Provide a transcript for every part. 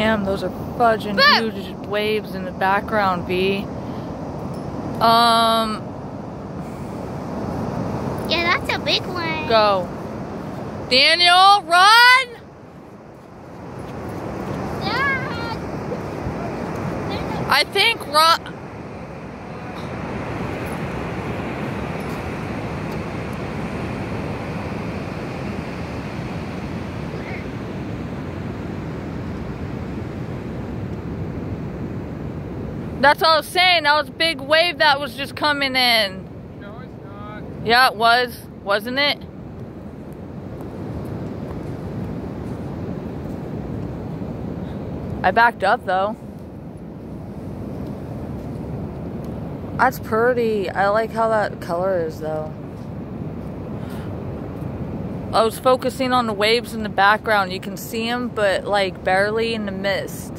Damn, those are fudging Boom. huge waves in the background, V. Um, Yeah, that's a big one. go. Daniel, run! Dad! I think run. That's all I was saying. That was a big wave that was just coming in. No, it's not. Yeah, it was. Wasn't it? I backed up though. That's pretty. I like how that color is though. I was focusing on the waves in the background. You can see them, but like barely in the mist.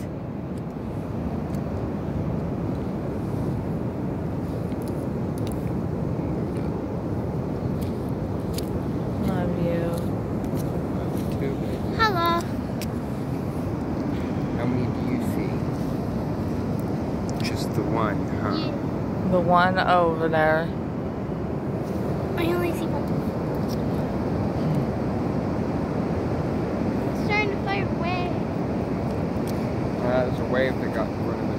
Love you. Two. Hello. How many do you see? Just the one, huh? Yeah. The one over there. I only see one. It's starting to fire away. Uh, there's a wave that got in front of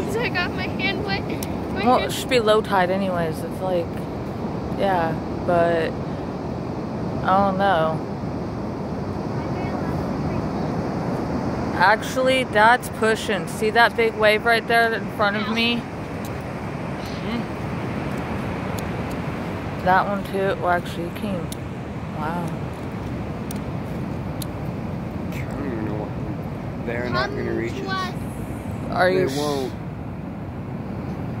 it. So I got my hand wet. My Well, it should be low tide anyways. It's like, yeah, but I don't know. Actually, that's pushing. See that big wave right there in front of me? That one too. Well, actually, it came. Wow. I don't even know what. They're not going to reach to us. us. Are They you? sh- won't.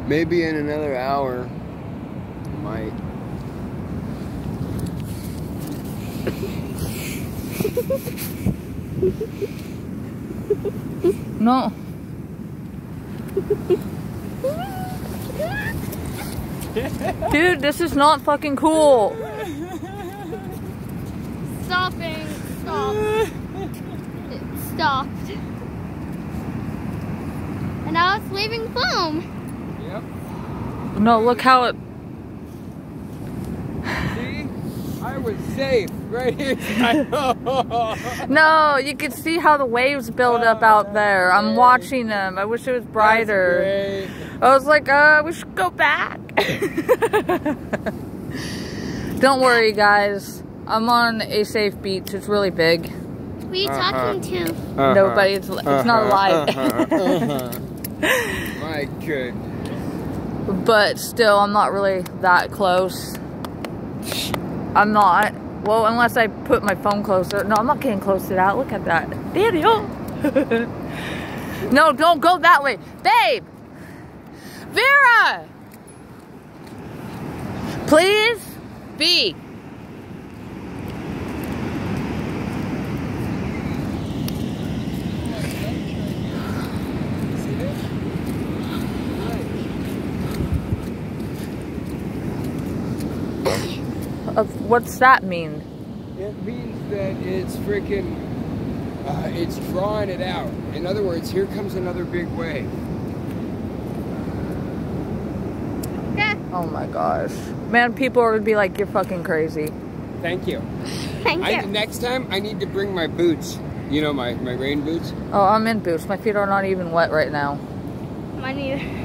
Maybe in another hour. Might. No. Dude, this is not fucking cool. Stopping. Stop. It stopped. And now it's leaving foam. Yep. No, look how it. See? I was safe right here. No, you can see how the waves build up out there. I'm watching them. I wish it was brighter. I was like, uh, we should go back. Don't worry, guys. I'm on a safe beach. It's really big. Who are you Uh-huh. talking to? Uh-huh. Nobody. It's, it's not a lie. Uh-huh, uh-huh. My goodness. but still, I'm not really that close. I'm not. Well, unless I put my phone closer. No, I'm not getting close to that. Look at that. Daniel. no, don't go that way. Babe. Vera. Please. B. what's that mean? It means that it's freaking, uh, it's drawing it out. In other words, here comes another big wave. Yeah. Oh my gosh. Man, people would be like, you're fucking crazy. Thank you. Thank I, you. next time, I need to bring my boots. You know, my, my rain boots. Oh, I'm in boots. My feet are not even wet right now. Mine either.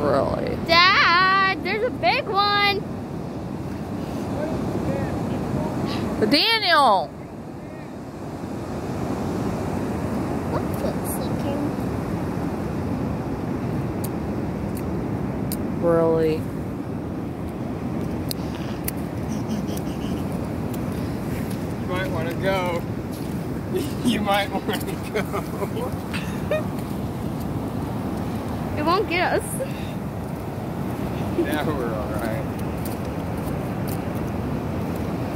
Really. Dad, there's a big one. Daniel! What's it looking? Really. You might want to go. you might want to go. It won't get us. now we're alright.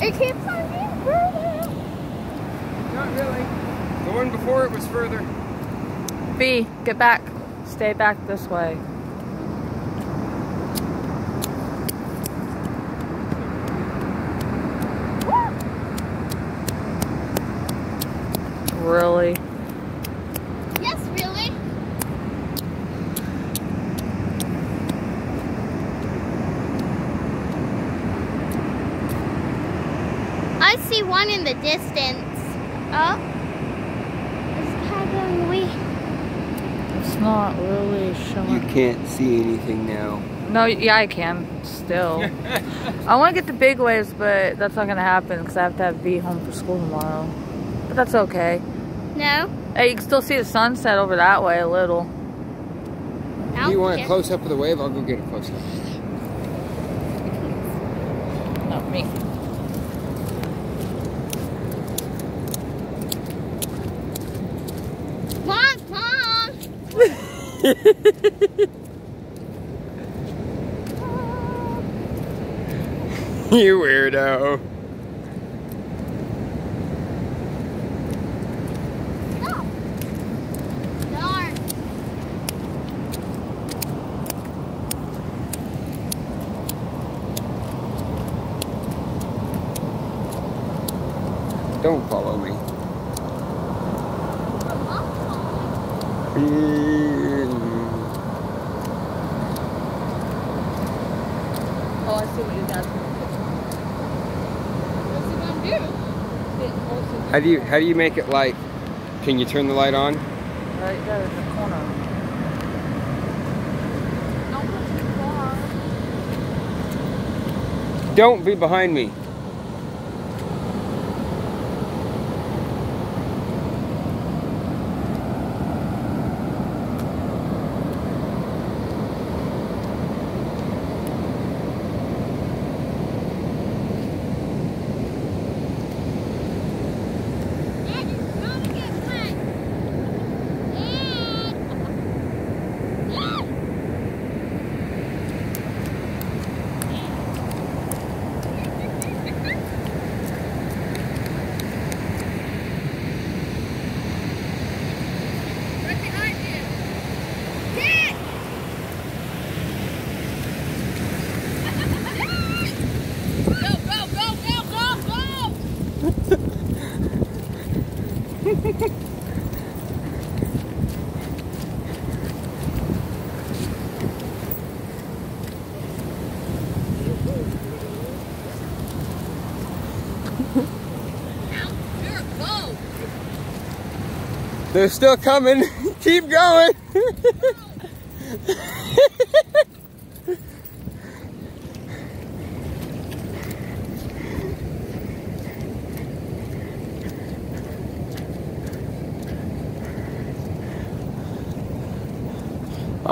It keeps on getting further. Not really. The one before it was further. B, get back. Stay back this way. really see one in the distance. Oh. It's car going away. It's not really showing. You can't see anything now. No, yeah, I can still. I want to get the big waves, but that's not gonna happen because I have to have be home for school tomorrow. But that's okay. No. Hey, you can still see the sunset over that way a little. I you want a close up of the wave? I'll go get a close up. Not me. you weirdo. Don't follow me. Mm. I see what you got. What's he gonna do? How do you how do you make it light? Can you turn the light on? Right there in the corner. Don't go too far. Don't be behind me. Dad, it's gonna get wet. Dad. Right behind you. Dad. Go, go, go, go, go, go! They're still coming. Keep going.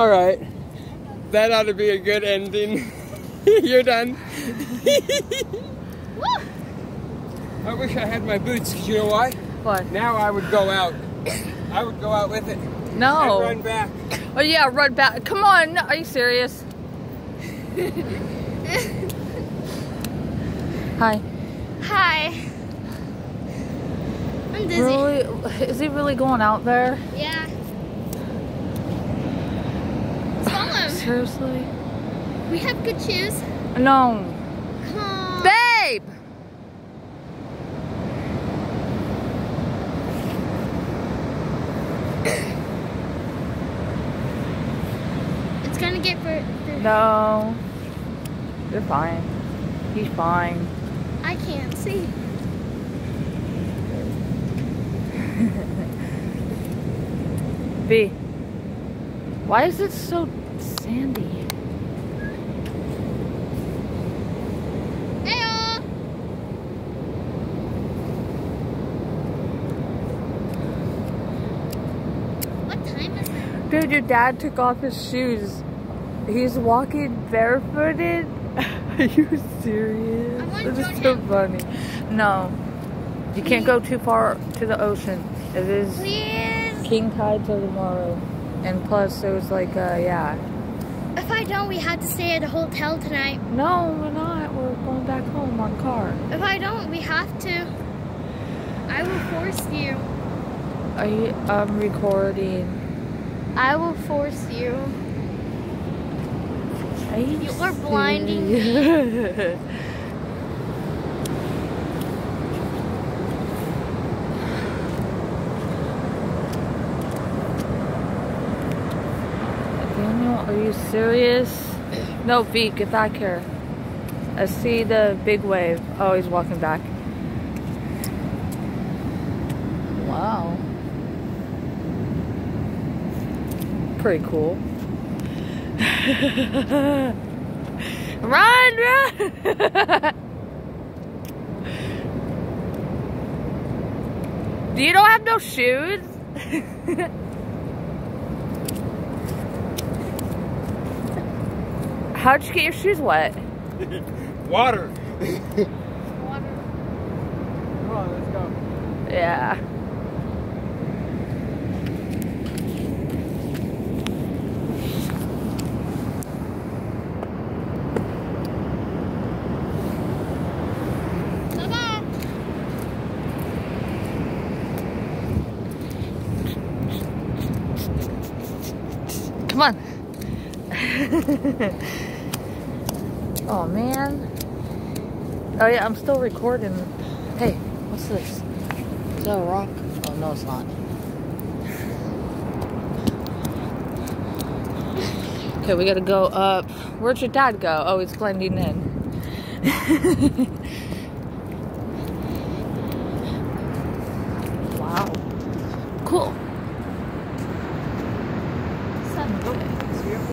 All right. That ought to be a good ending. You're done. I wish I had my boots. 'cause You know why? What? Now I would go out. I would go out with it and No. run back. Oh yeah, run back. Come on. Are you serious? Hi. Hi. I'm dizzy. Really? Is he really going out there? Yeah. Follow him. Seriously? We have good shoes. No. Come on. Babe! It's gonna get for. for No. You're fine. He's fine. I can't see. B. Why is it so sandy? What time is it? Dude, your dad took off his shoes. He's walking barefooted. Are you serious? This is so him. funny. No. You can't go too far to the ocean. It is Please. king tides are tomorrow. And plus, it was like, uh, yeah. If I don't, we have to stay at a hotel tonight. No, we're not. We're going back home on car. If I don't, we have to. I will force you. Are you, I'm recording. I will force you. Are you You are blinding me. serious? Are you serious? No, Pete, get back here. I see the big wave. Oh, he's walking back. Wow. Pretty cool. run, run! Do you don't have no shoes? How'd you get your shoes wet? Water. Water. Come on, let's go. Yeah. Bye-bye. Come on. Man. Oh yeah, I'm still recording. Hey, what's this? Is that a rock? Oh no, it's not. Okay, we gotta go up. Where'd your dad go? Oh, he's blending in.